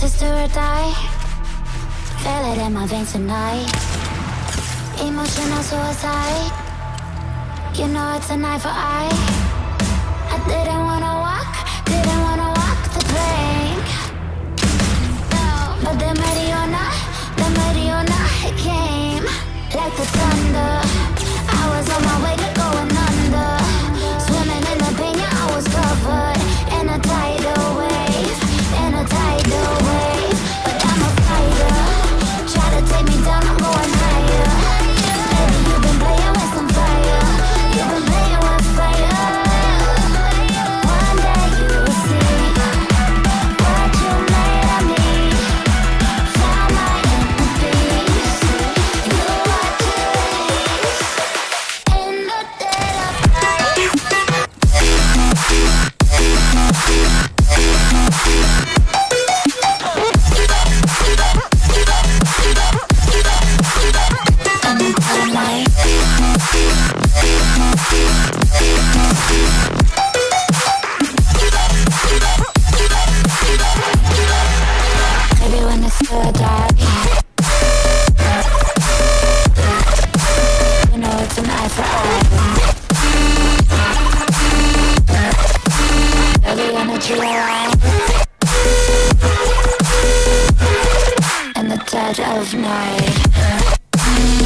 sister or die. Feel it in my veins tonight. Emotional suicide. You know it's a eye for eye I didn't what And the dead of night.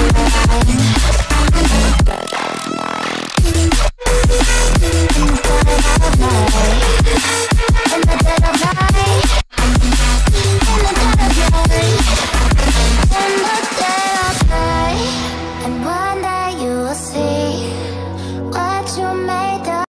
Thank you.